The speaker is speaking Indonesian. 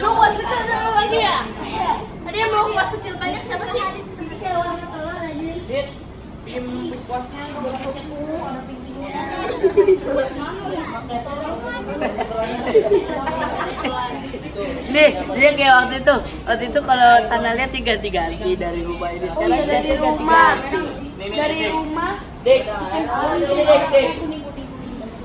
Lu kuas kecil dulu lagi ya? Tadi yang mau kuas kecil banyak siapa sih? Ada Nih, dia kayak waktu itu. Waktu itu kalau tanah liat tiga tiga ganti dari rumah ini. Oh iya dari rumah. Dari rumah. Dek, dek, dek.